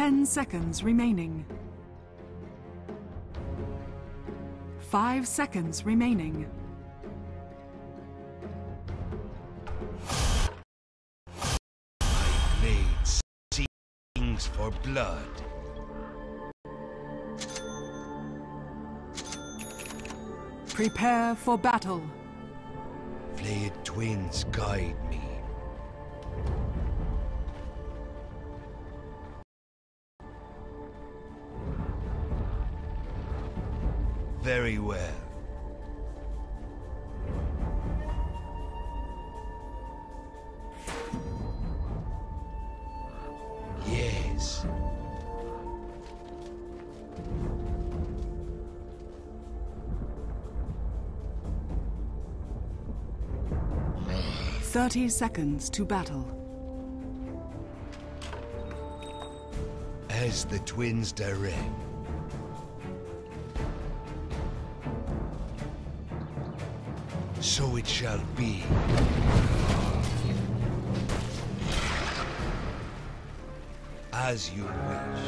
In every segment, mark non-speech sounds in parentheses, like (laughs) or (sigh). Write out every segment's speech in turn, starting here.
Ten seconds remaining. Five seconds remaining. Blade sings for blood. Prepare for battle. Flayed twins guide me. Very well. Yes. Thirty seconds to battle. As the twins direct. So it shall be. As you wish.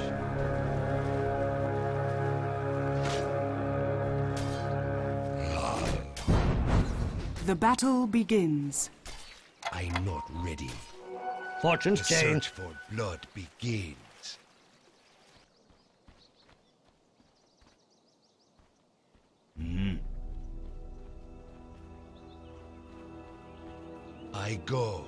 The battle begins. I'm not ready. Fortunes The change. search for blood begins. I go.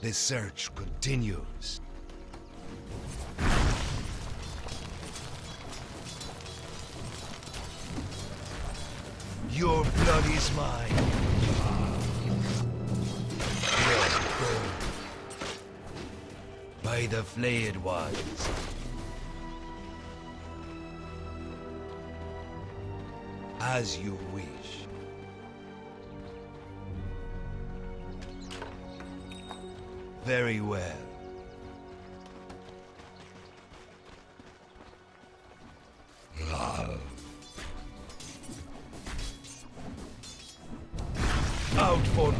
The search continues. Your blood is mine. By the flayed ones. As you wish. Very well. Out for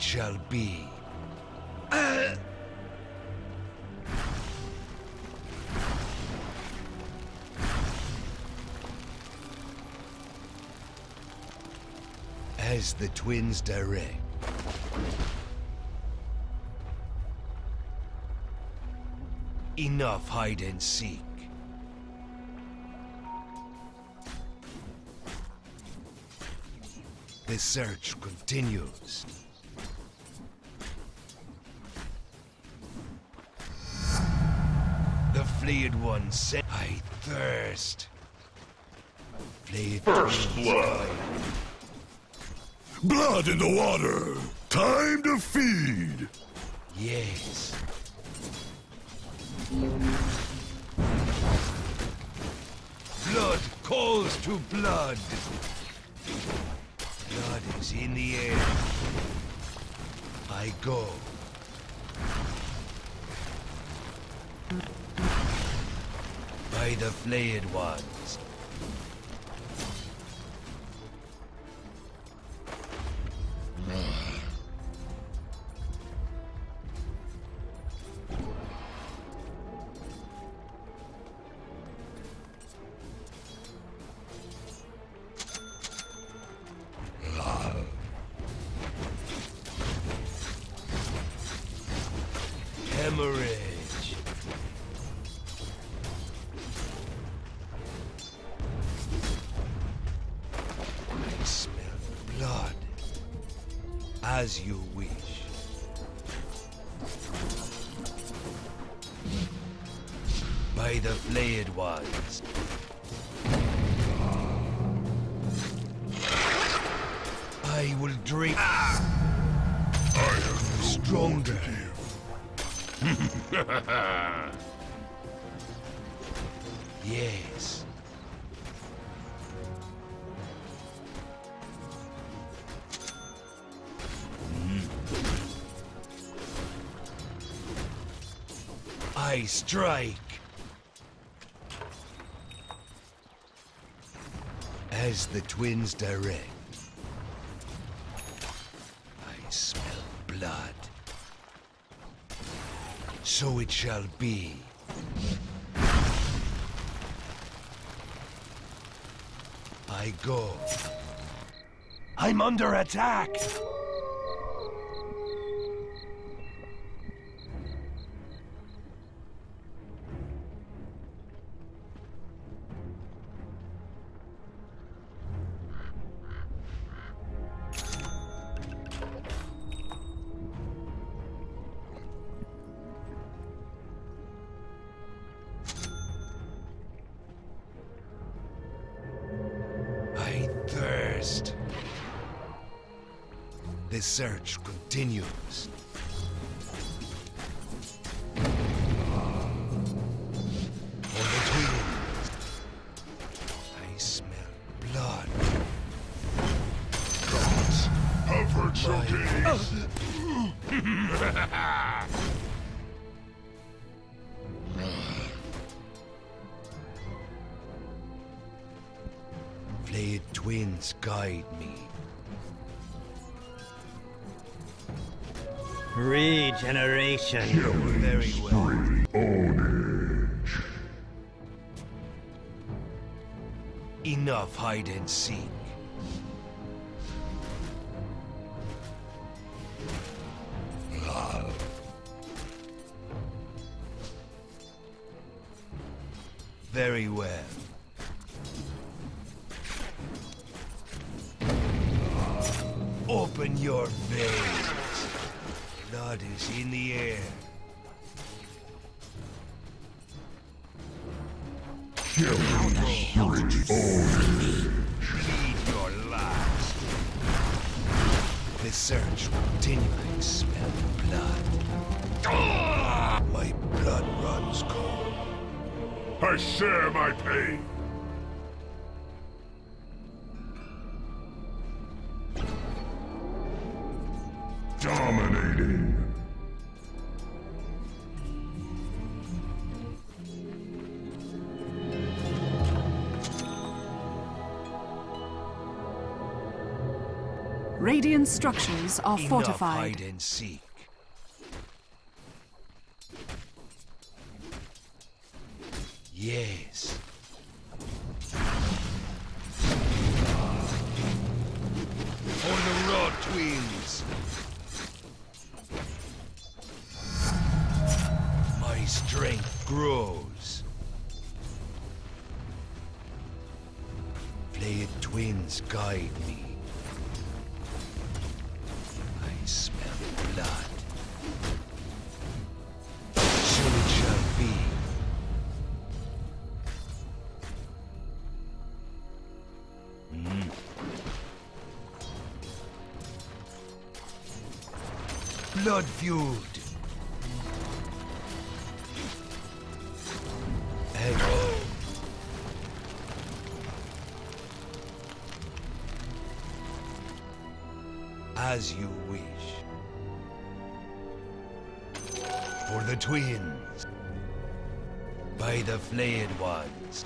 it shall be. As the twins direct. Enough hide and seek. The search continues. One said, I thirst. Flayed First blood. Blood in the water. Time to feed. Yes. Blood calls to blood. Blood is in the air. I go. By the flayed ones. Strike. As the twins direct. I smell blood. So it shall be. I go. I'm under attack! Guide me. Regeneration. Very well. Enough hide and seek. Structures are Enough fortified. hide and seek. Blood feud. As you wish. For the twins. By the flayed ones.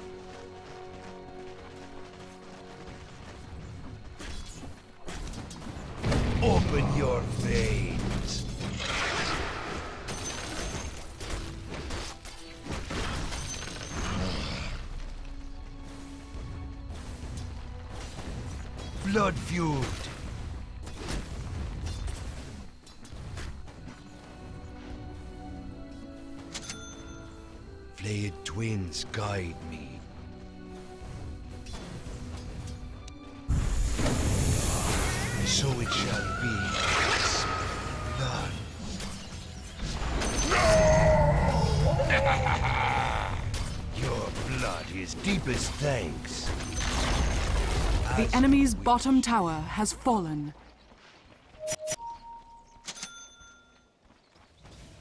Thanks. The enemy's bottom tower has fallen.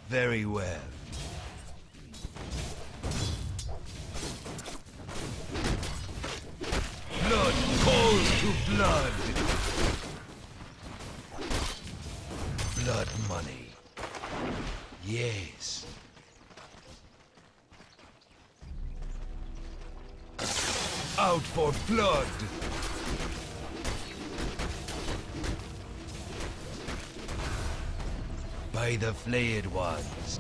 Very well. Flayed ones.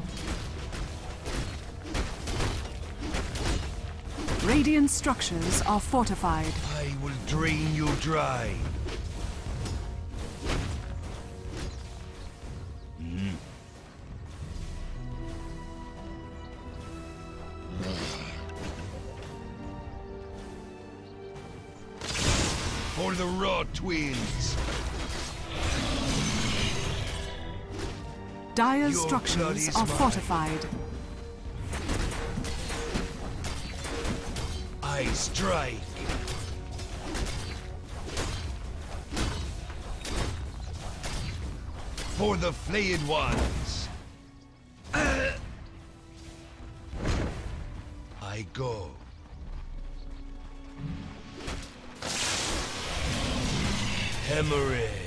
Radiant structures are fortified. I will drain you dry. For the raw twins. Blood structures are mine. fortified. I strike. For the flayed ones. Uh. I go. Hemorrhage.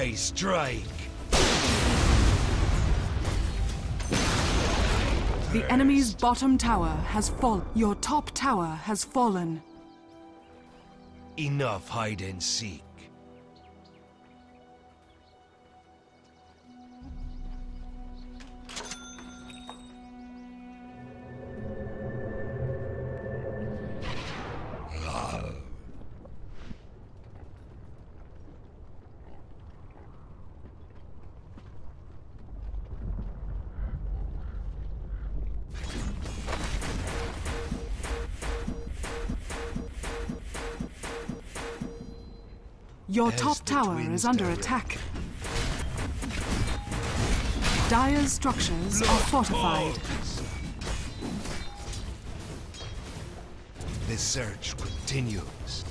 I strike. The enemy's bottom tower has fallen. Your top tower has fallen. Enough hide and seek. Your top tower is under attack. Dire's structures are fortified. Falls. The search continues.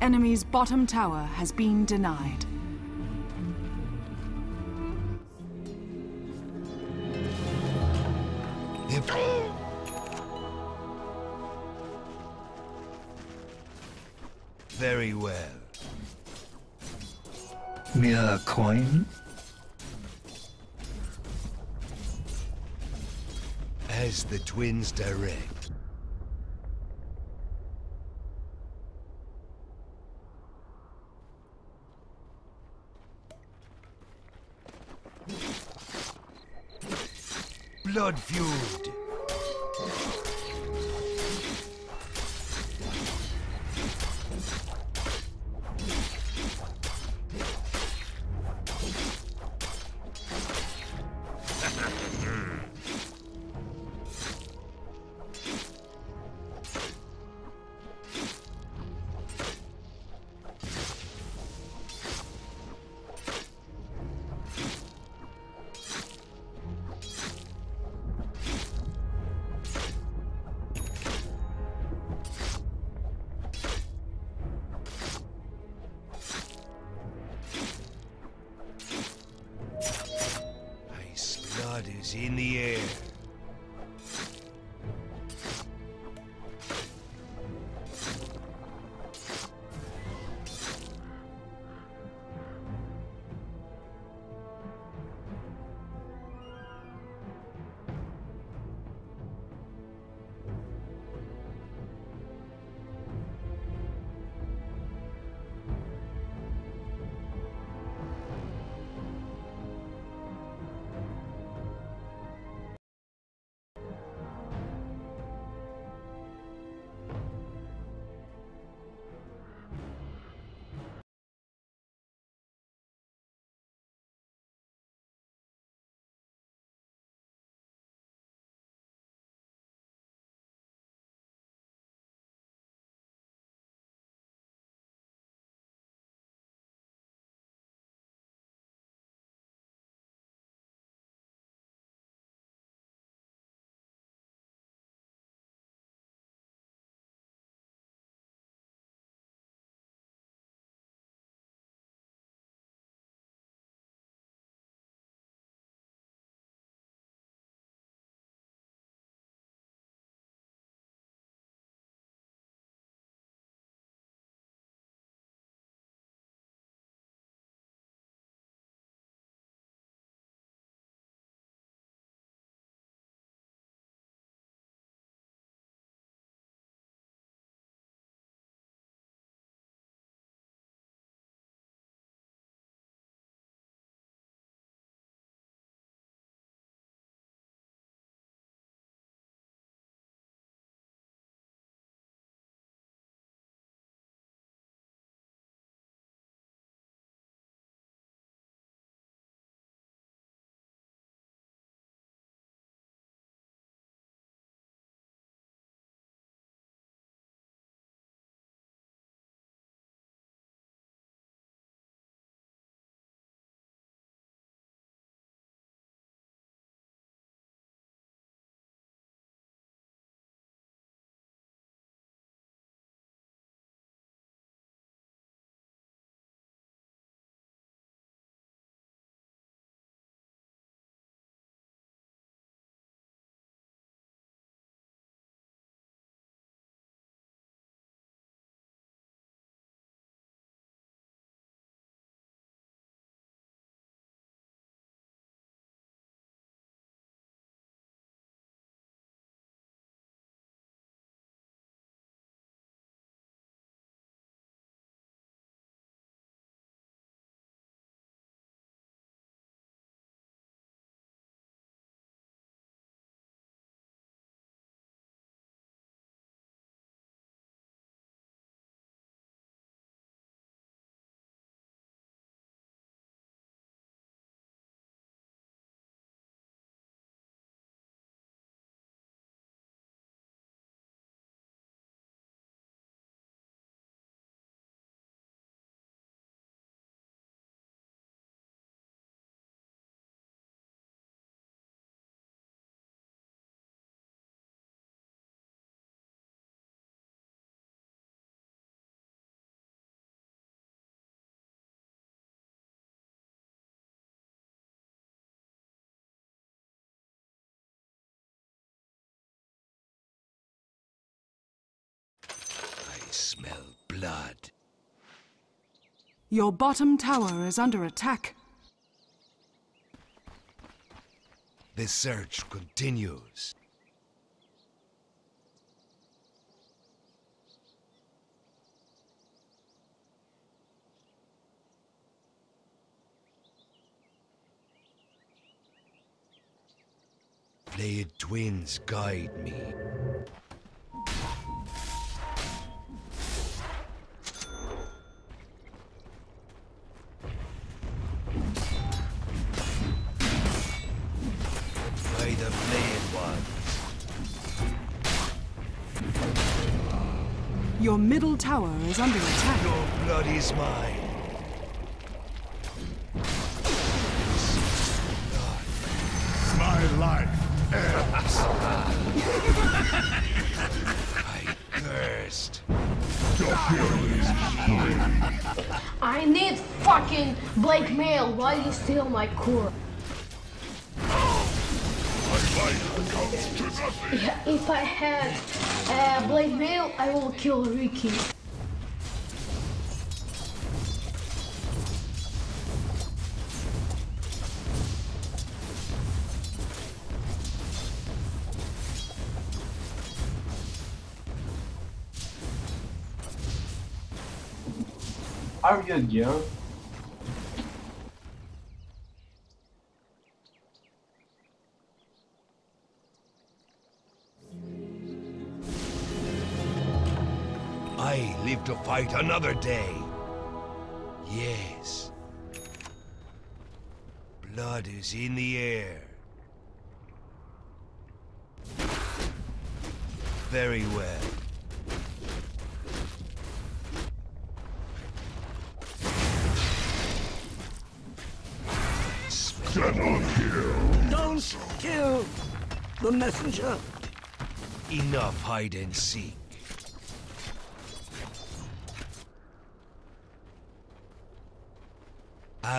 Enemy's bottom tower has been denied. Very well. Mere coin? As the twins direct. Blood smell blood. Your bottom tower is under attack. The search continues. Flayed twins guide me. Your middle tower is under attack. Your blood is mine. My life ends. (laughs) I thirst. I need fucking blade mail while you steal my core. If I had a uh, mail, I will kill Ricky. Are you young? Fight another day. Yes. Blood is in the air. Very well. double kill. Don't kill the messenger. Enough hide and seek.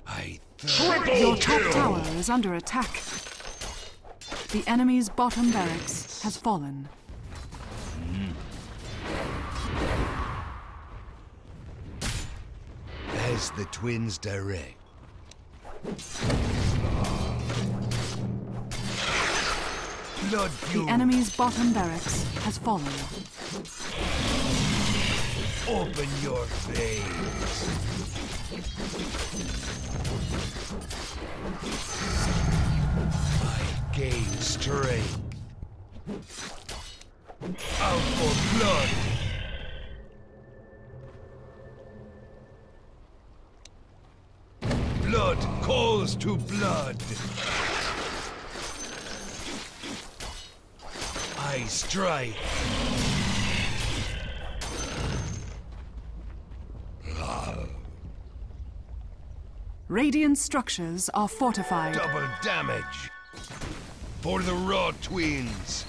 I, Thirst. Your top tower is under attack. The enemy's bottom barracks has fallen. as the twins direct. Blood The enemy's bottom barracks has fallen. Open your veins. I gain strength. Out for blood. Blood calls to blood. I strike. Radiant structures are fortified. Double damage. For the Raw Twins.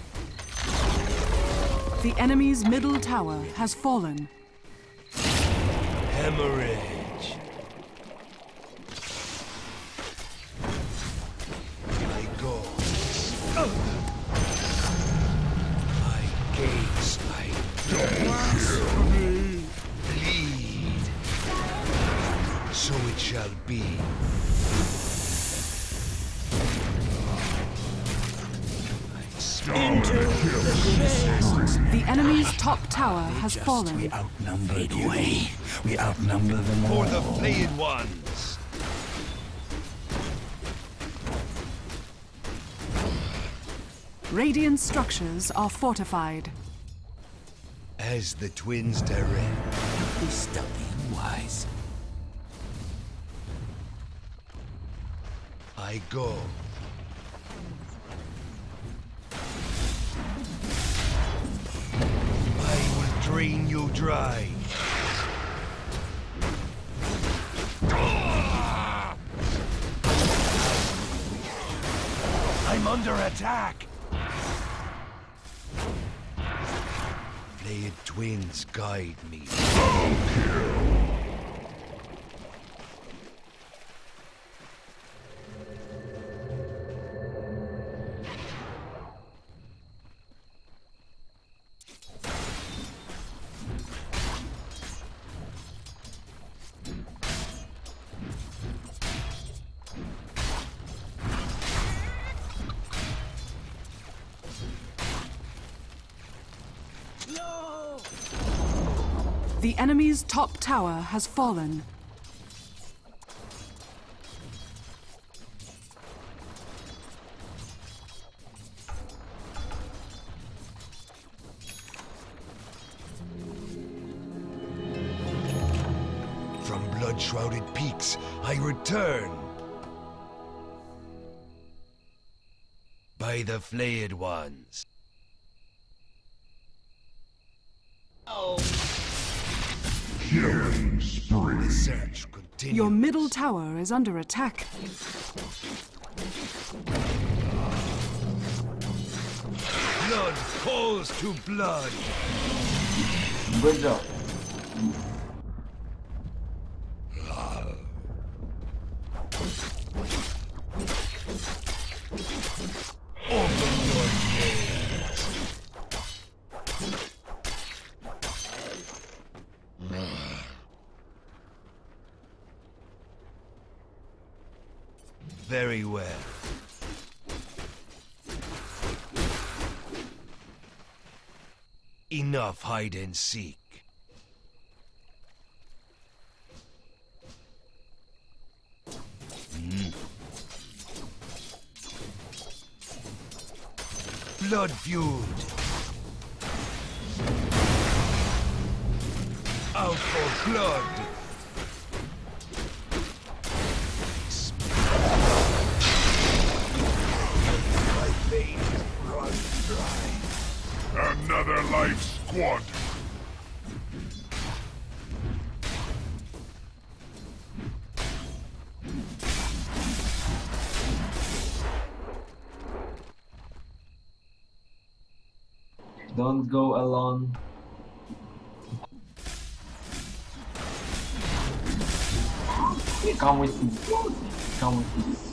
The enemy's middle tower has fallen. Hemorrhage. My I go. I gaze. I shall be. I smell The enemy's top tower has fallen. We Outnumbered you. We outnumber them all. for the flayed ones. Radiant structures are fortified. As the twins direct. Be stealthy and wise. I go. I will drain you dry. I'm under attack. Flayed twins guide me. The enemy's top tower has fallen. From blood-shrouded peaks, I return. By the flayed ones. Killing spree. The search continues. Your middle tower is under attack. blood calls to blood. Good job. Open your gates. Very well. Enough hide and seek. Hmm. Blood feud. Out for blood. Another life Don't go alone. Come with me. Come with me.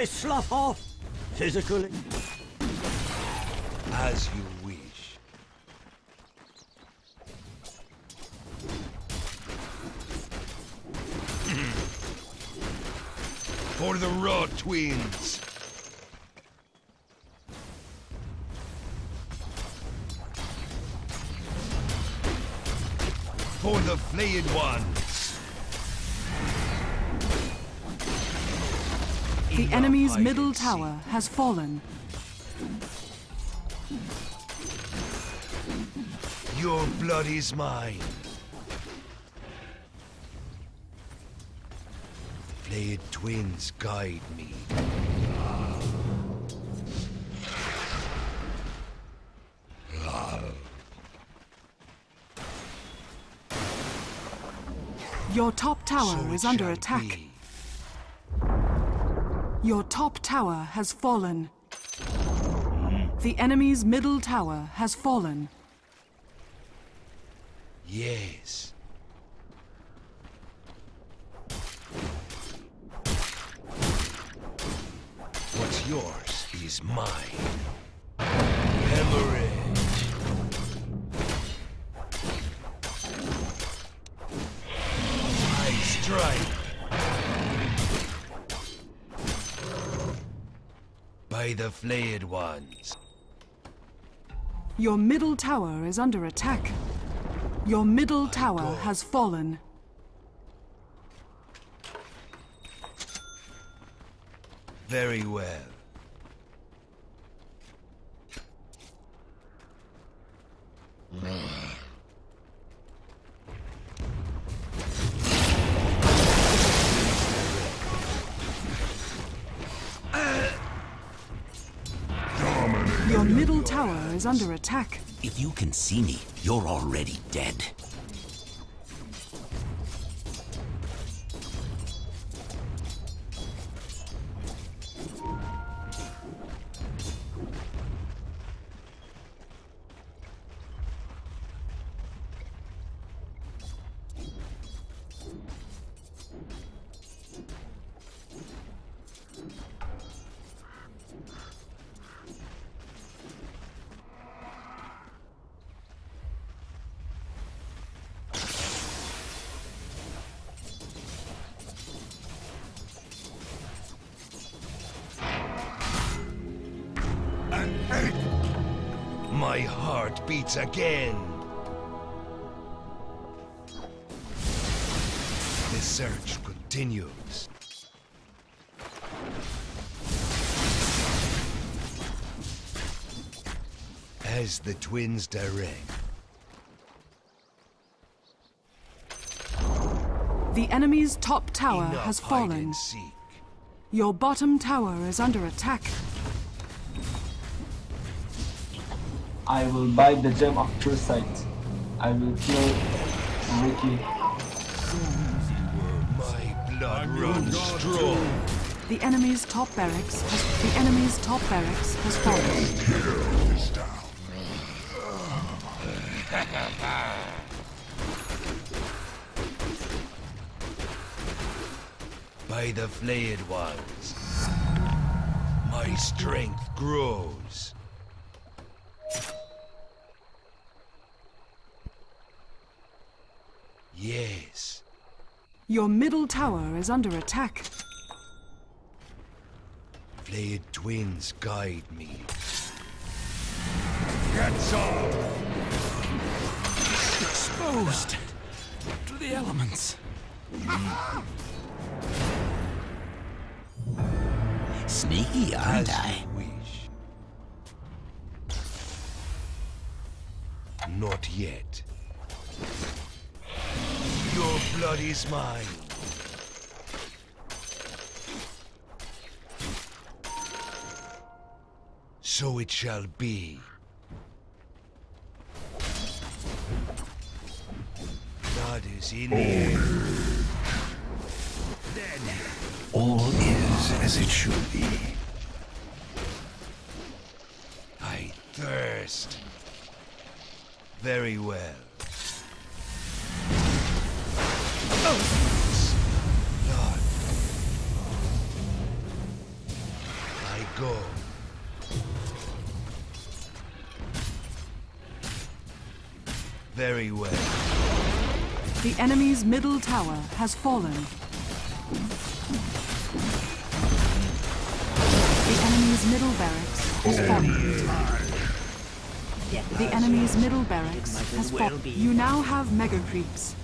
I slough off physically. As you wish. (clears throat) For the Raw Twins. For the Flayed Ones. The enemy's middle tower has fallen. Your blood is mine. Flayed twins guide me. Your top tower So it is under attack. be. Your top tower has fallen. The enemy's middle tower has fallen. Yes. What's yours is mine. Hemorrhage. I strike. By the flayed ones. Your middle tower is under attack. Your middle tower go. has fallen. Very well. Under attack. If you can see me, you're already dead. As the twins direct. The enemy's top tower Enough has hide fallen. and seek. Your bottom tower is under attack. I will buy the gem of true sight. I will kill Ricky. My blood runs strong. The enemy's top barracks has the enemy's top barracks has fallen. (laughs) By the flayed ones. My strength grows. Yes. Your middle tower is under attack. Flayed twins guide me. Exposed to the elements. Sneaky, As aren't I? you wish. Not yet. Your blood is mine. So it shall be. Blood is in me. All is as it should be. I thirst. Very well. I go. Very well. The enemy's middle tower has fallen. The enemy's middle barracks has fallen. The enemy's middle barracks has fallen. You now have mega creeps.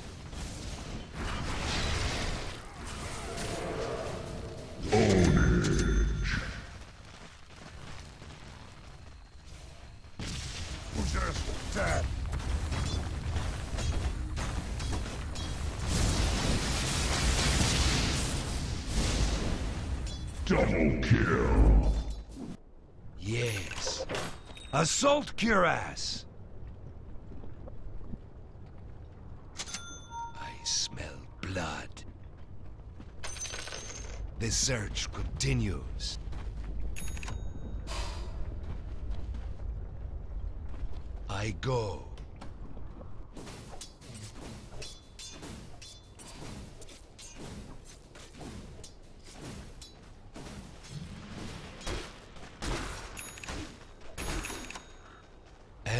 Double kill. Yes. Assault cuirass. I smell blood. The search continues. I go.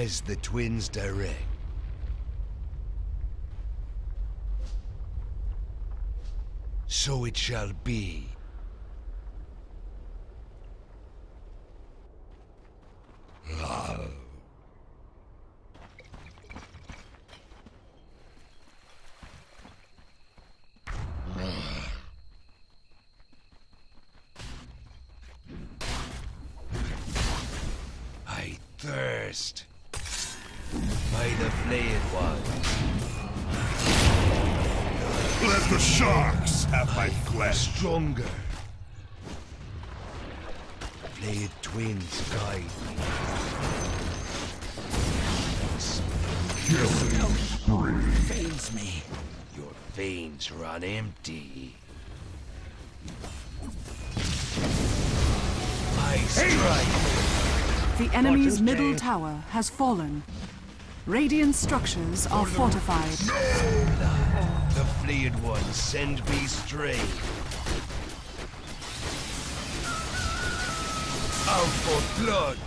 As the twins direct. So it shall be. Tower has fallen. Radiant structures are fortified. The flayed ones send me straight. Out for blood.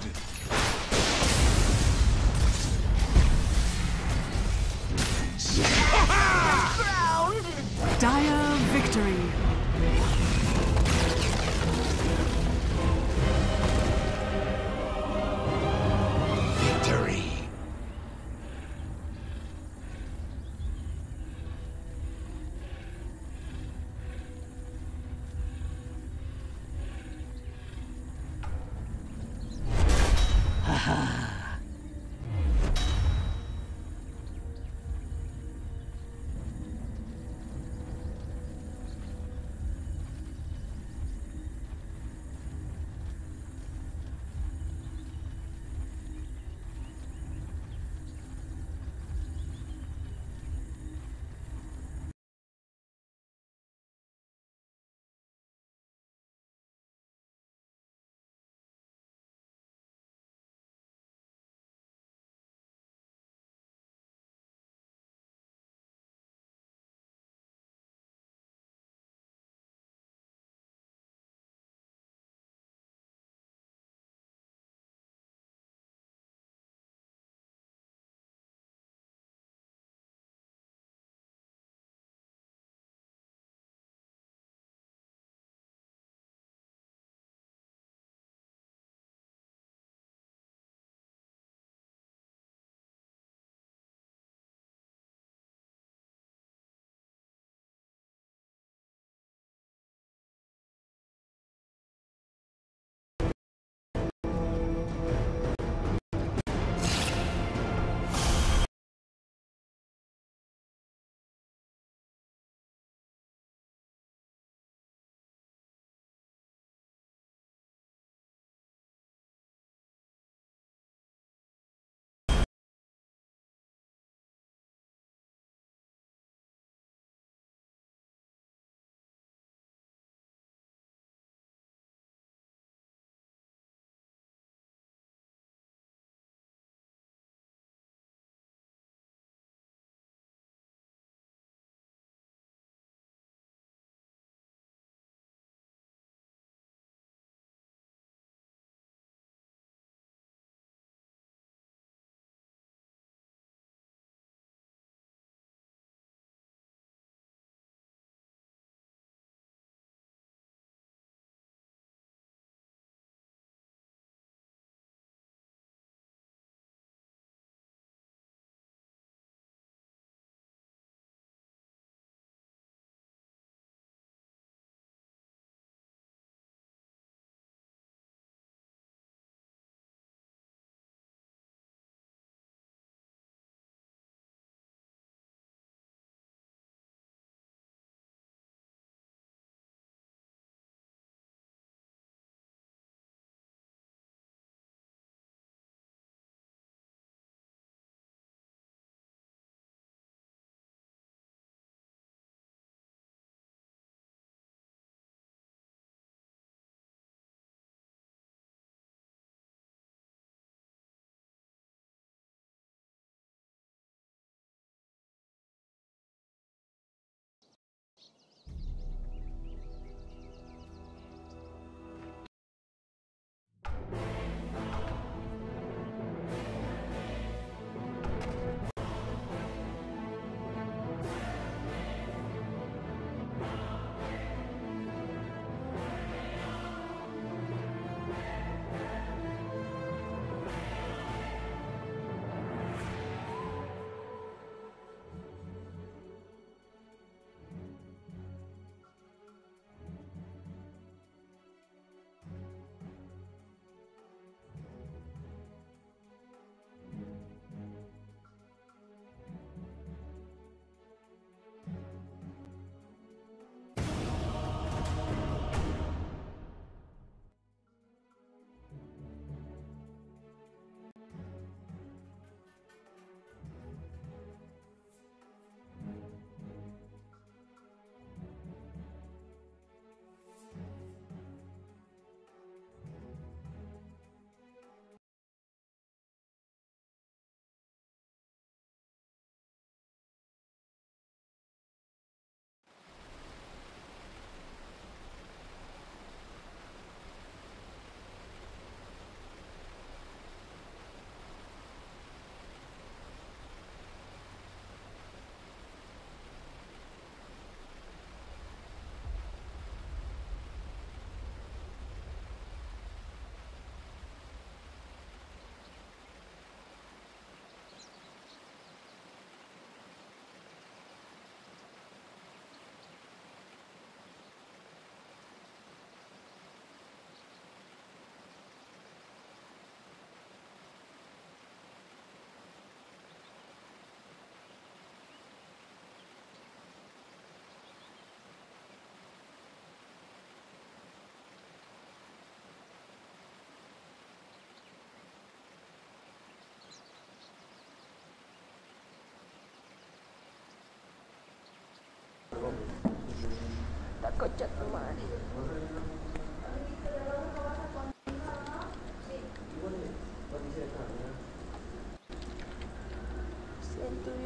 Concha tu madre.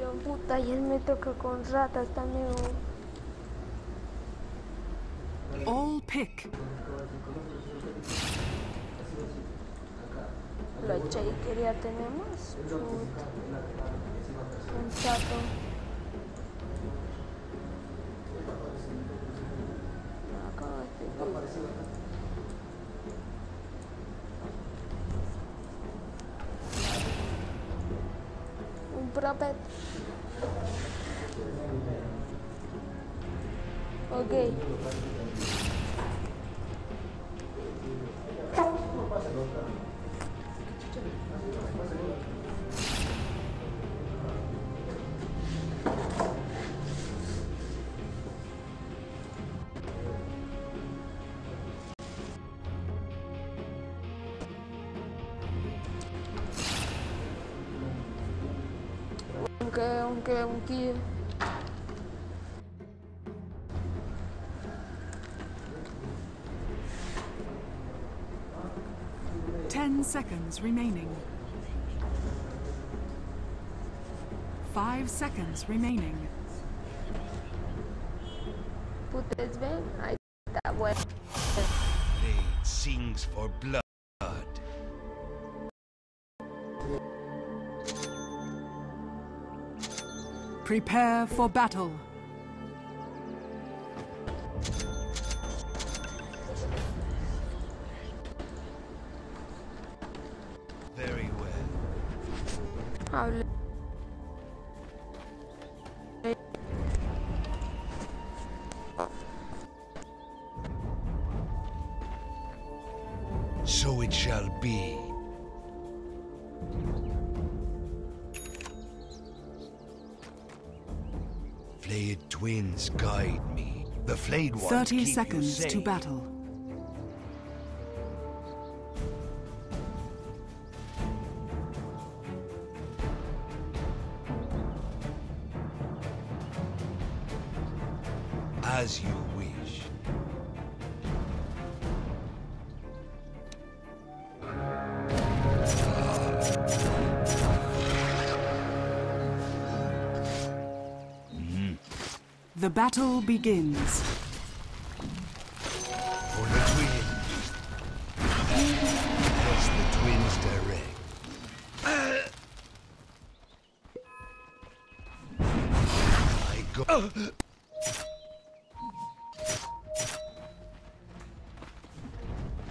Yo puta y él me toca con ratas también. All pick. Y quería. Puta. Un chato. Aunque, aunque, un kill. Ten seconds remaining. Five seconds remaining. Ustedes ven, ahí está bueno. Blade sings for blood. Prepare for battle. 30 seconds to battle. As you wish. The battle begins. I go.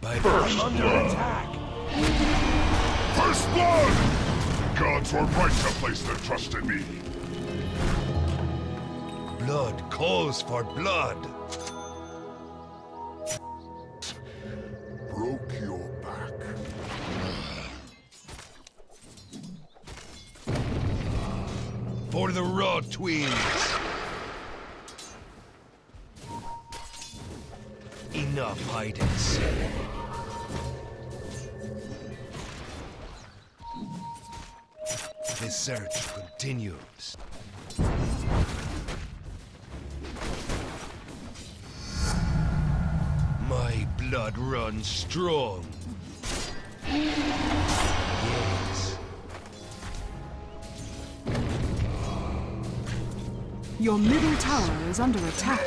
By First blood. First blood! Gods were right to place their trust in me. blood calls for blood. Blood runs strong. Yes. Your middle tower is under attack.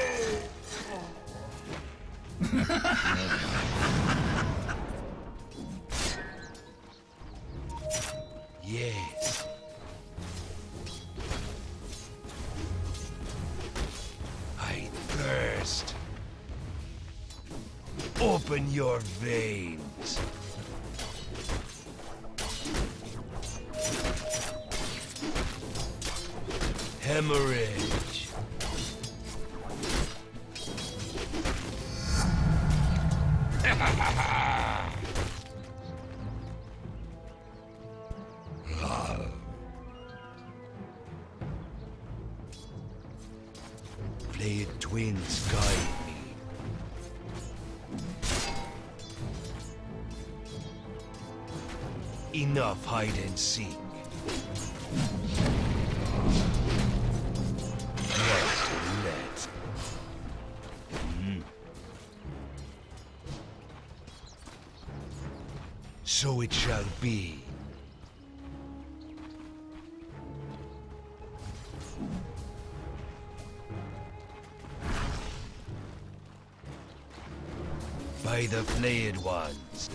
(laughs) hide and seek. Hmm. So it shall be. By the flayed ones.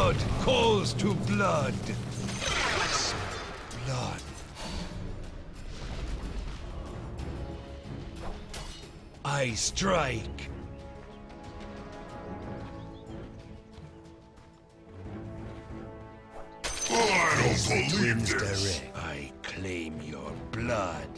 Blood calls to blood. Blood. I strike. I don't believe this. direct, I claim your blood.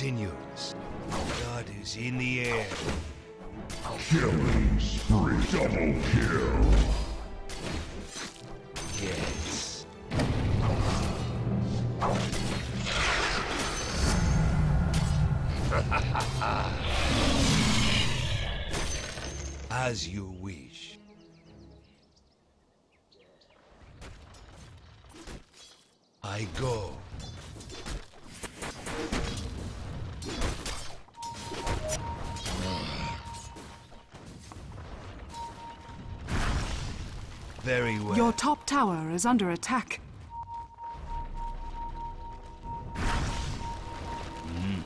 Continues. Blood is in the air. Killing spree. Double kill. Yes. (laughs) As you wish. I go. Tower is under attack. Hmm.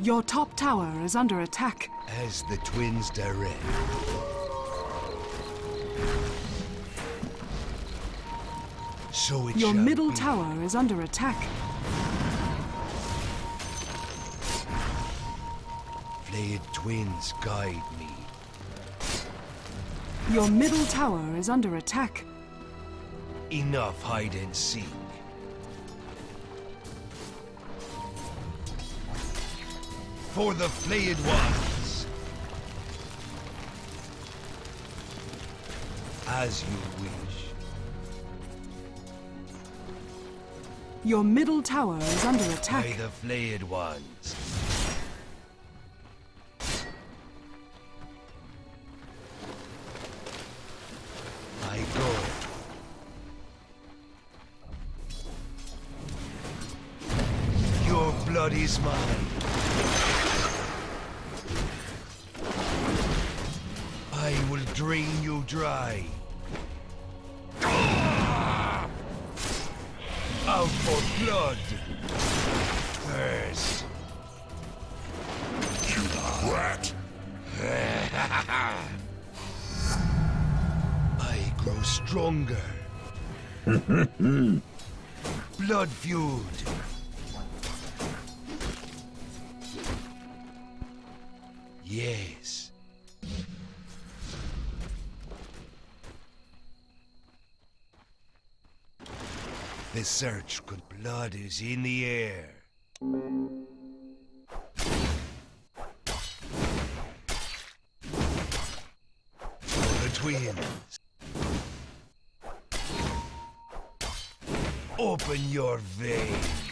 Your top tower is under attack. As the twins direct. So it Your middle be. tower is under attack. Flayed twins guide me. Your middle tower is under attack. Enough hide and seek. For the flayed ones. As you wish. Your middle tower is under attack. By the flayed ones. Is mine. The search good blood is in the air. The twins. Open your veins.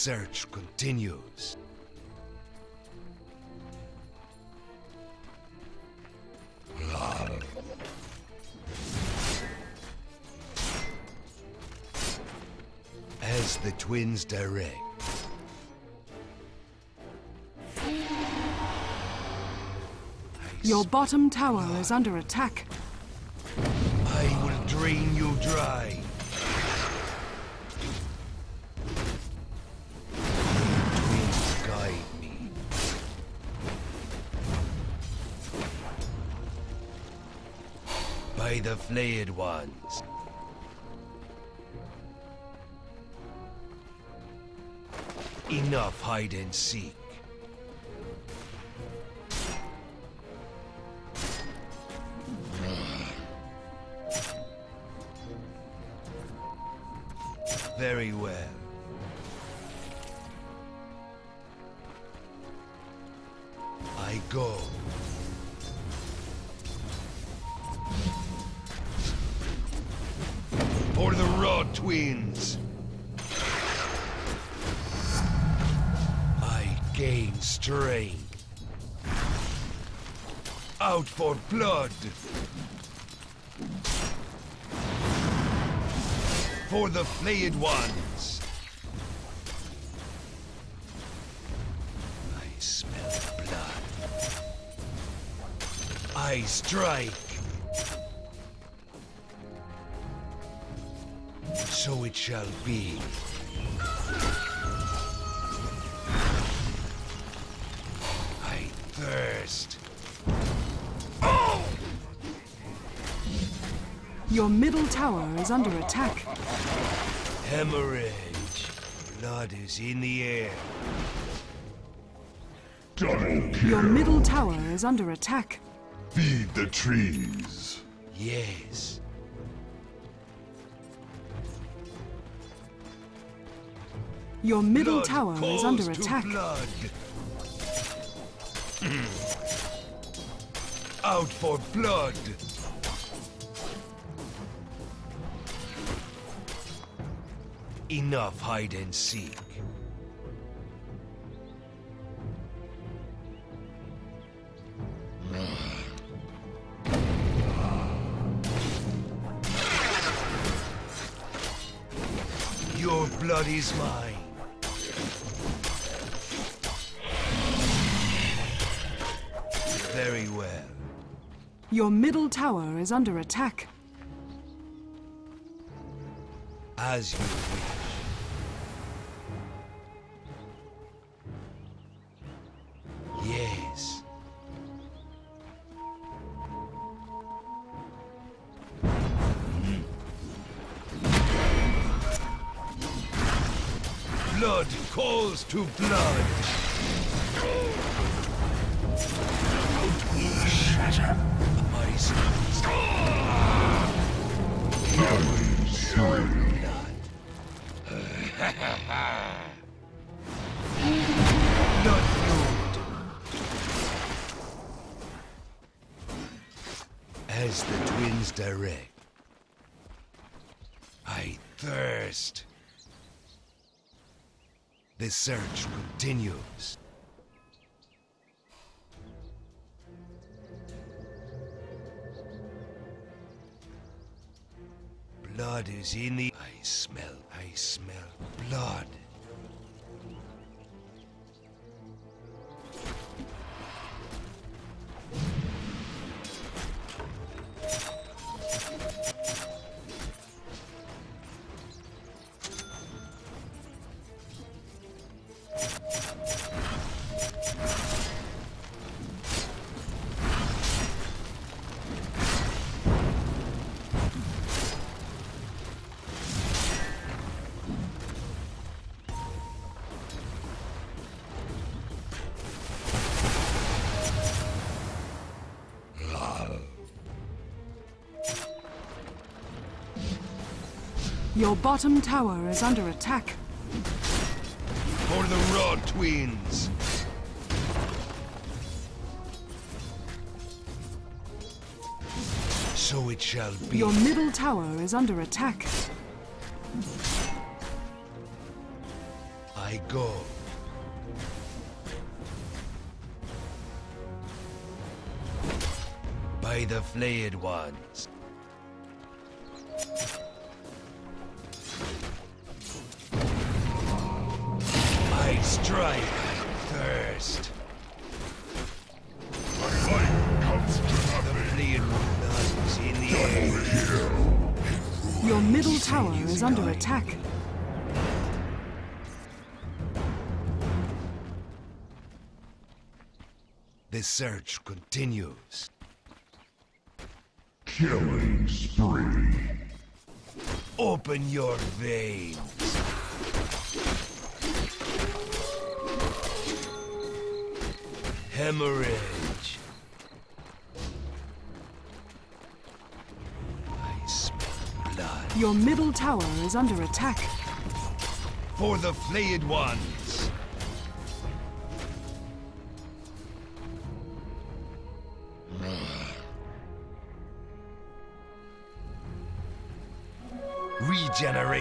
Search continues. As the twins direct. Your bottom tower is under attack. I will drain you dry. The flayed ones. Enough hide and seek. Very well. For ones. I smell blood. I strike. So it shall be. I thirst. Your middle tower is under attack. Hemorrhage. Blood is in the air. Double Your middle tower is under attack. Feed the trees. Yes. Your middle Blood tower is under to attack. Blood. Hmm. Out for blood. Enough hide and seek. Your blood is mine. Very well. Your middle tower is under attack. As you wish. To blood. The search continues. Blood is in the. I smell. I smell blood. Your bottom tower is under attack. For the Raw Twins. So it shall be. Your middle tower is under attack. I go. By the flayed ones. Search continues. Killing spree. Open your veins. Hemorrhage. I smell blood. Your middle tower is under attack. For the flayed ones.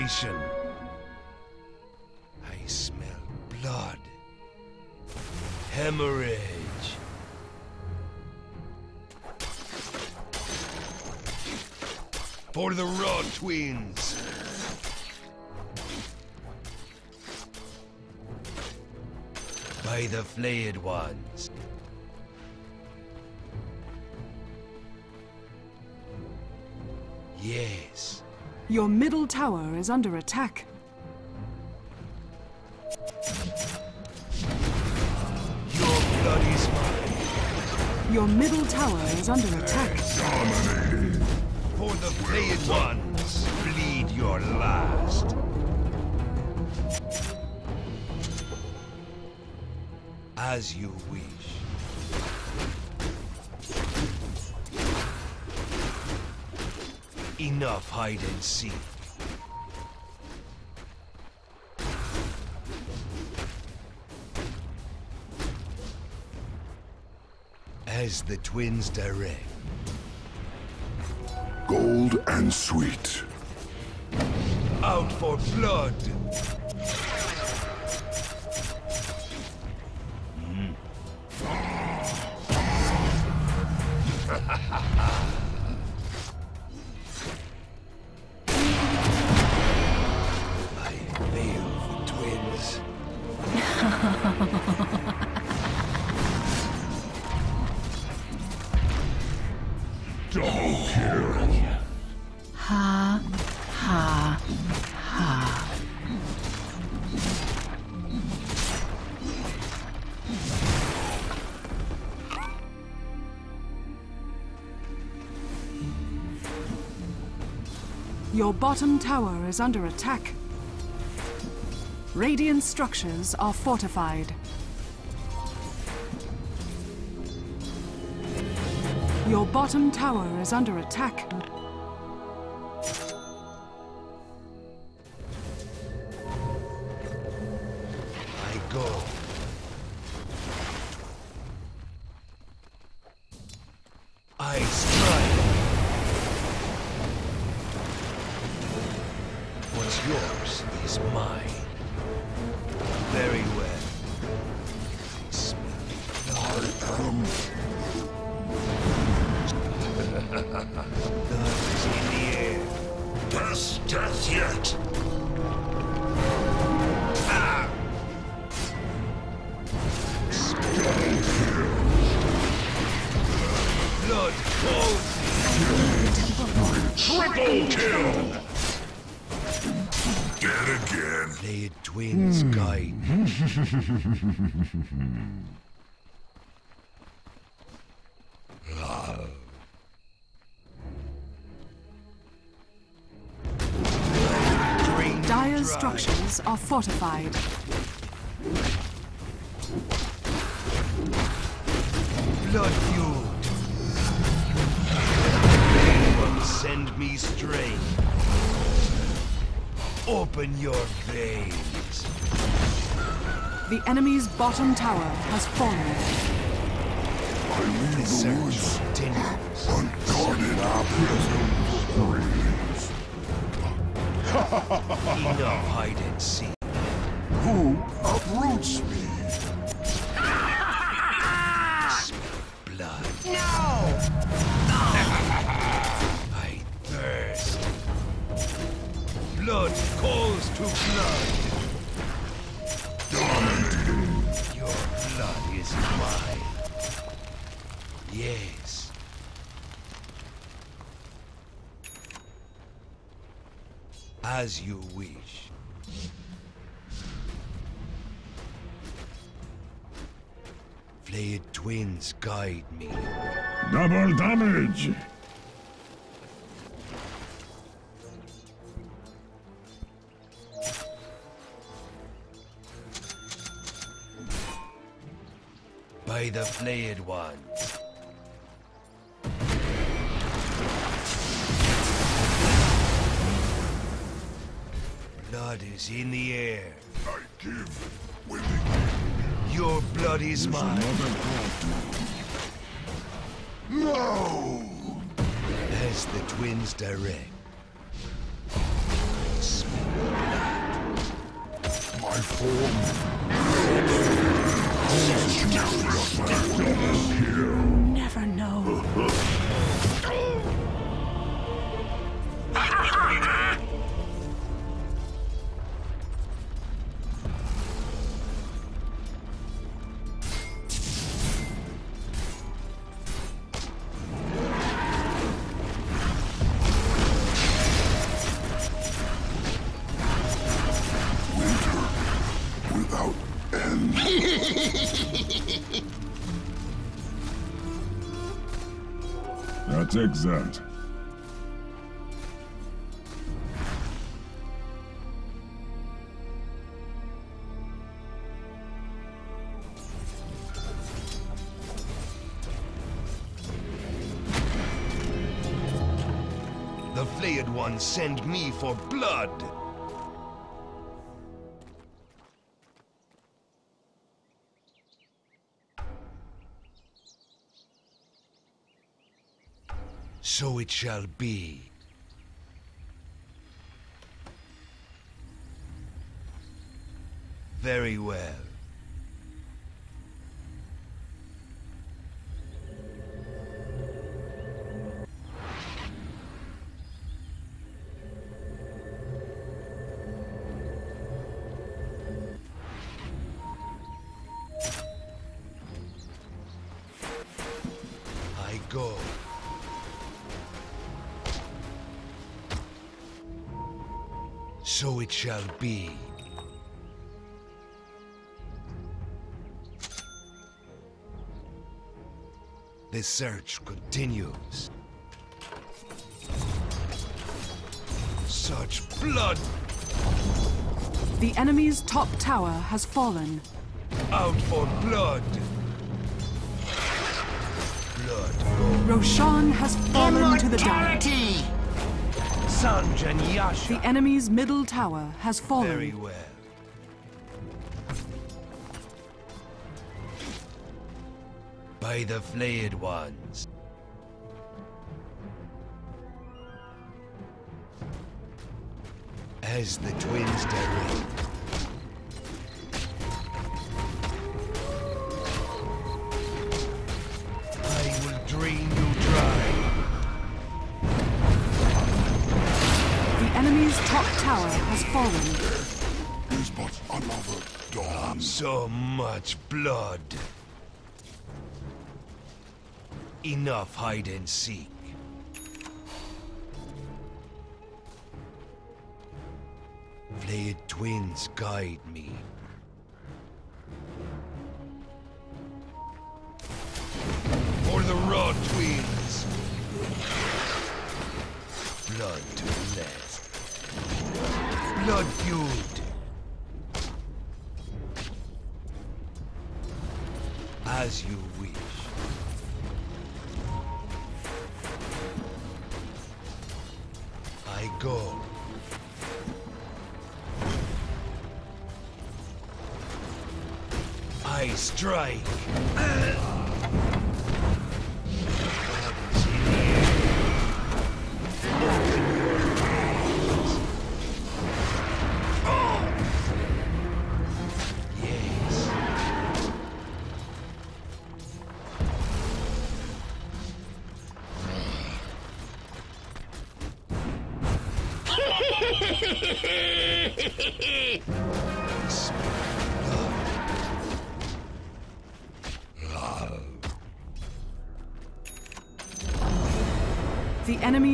I smell blood. Hemorrhage. For the Raw Twins. By the flayed ones. Yes. Your middle tower is under attack. Your blood is mine. Your middle tower is under attack. For the flayed ones, bleed your last. As you wish. Enough hide and seek. As the twins direct. Gold and sweet. Out for blood! Bottom tower is under attack. Radiant structures are fortified. Your bottom tower is under attack. I go. I (laughs) Dry. structures are fortified. Blood fueled. Send me straight. Open your veins. The enemy's bottom tower has fallen. I leave The the search woods continues. unguarded. Enough hide and seek. Who uproots me? Twins guide me. Double damage. by the flayed one. Blood is in the air. I give willingly. Your blood is mine. No! As the twins direct. My form. Kill. That. The flayed ones send me for blood. It shall be. Very well. Shall be. The search continues. Such blood The enemy's top tower has fallen. out for blood. Blood Roshan has fallen to the dark. Sange and Yasha. The enemy's middle tower has fallen. Very well. By the flayed ones. As the twins direct. So much blood. Enough hide and seek. Flayed twins guide me.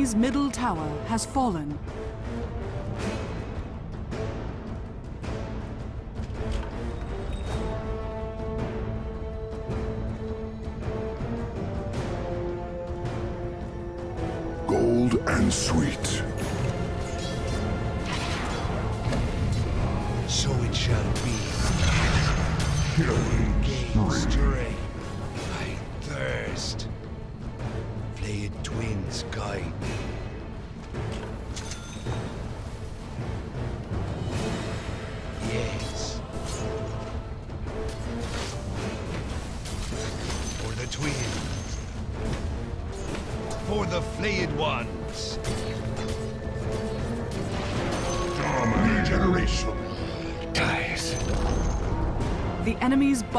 Enemy's middle tower has fallen. Gold and sweet.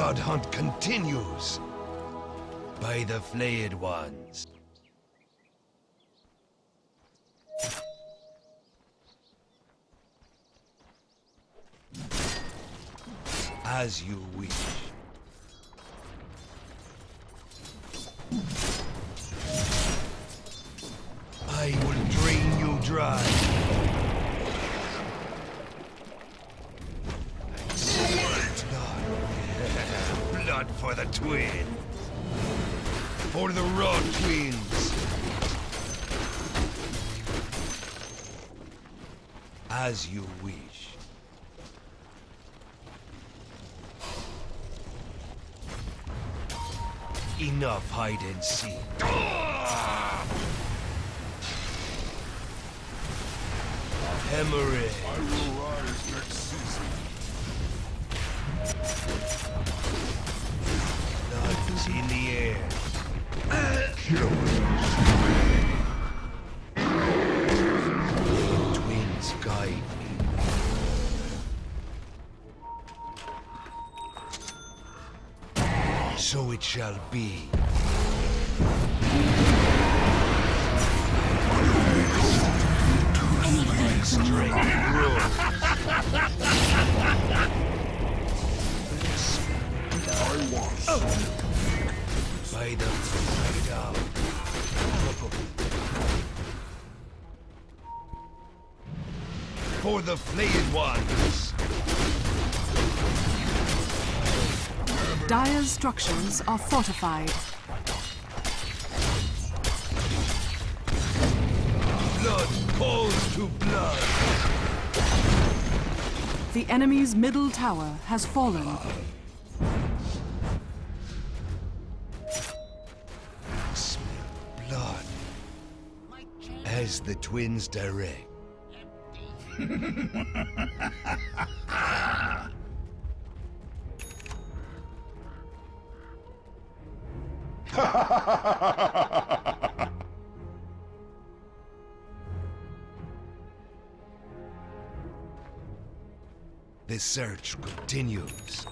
Blood hunt continues. By the flayed ones. As you wish. Hide and seek. Hemorrhage. I will rise next season. Blood in the air. Twins guide. So it shall be. Ones. Dire's structures are fortified. Blood calls to blood. The enemy's middle tower has fallen. Smell blood. As the twins direct. (laughs) (laughs) The search continues.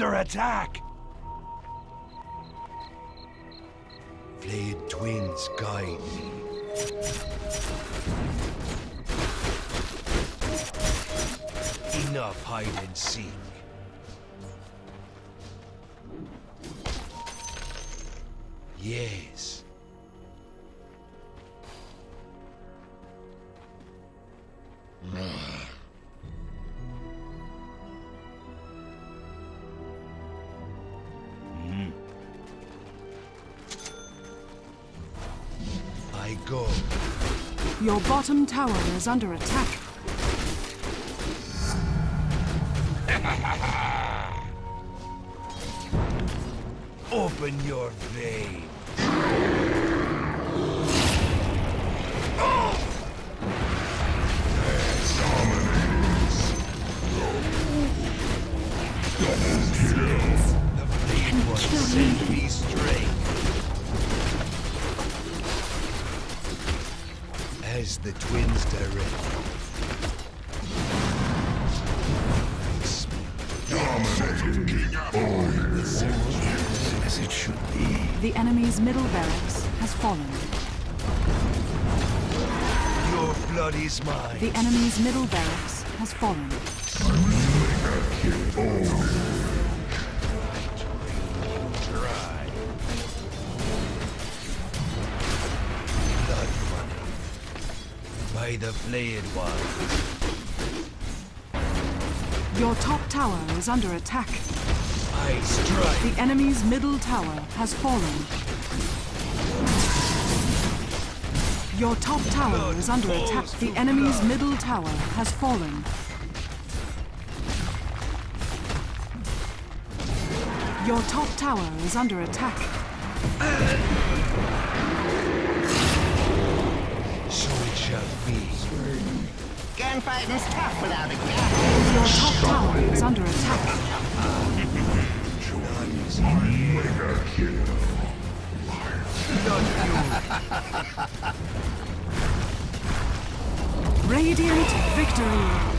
Under attack! Flayed twins guide me. Enough hide and seek. Bottom tower is under attack. (laughs) Open your vein. The twins direct. As it should be. The enemy's middle barracks has fallen. Your blood is mine. The enemy's middle barracks has fallen. The flayed one. Your top tower is under attack. I strike. The enemy's middle tower has fallen. Your top tower is under attack. The enemy's middle tower has fallen. Your top tower is under attack. Gunfighting's tough without a gun. Your top tower is under attack. None is here. Radiant victory.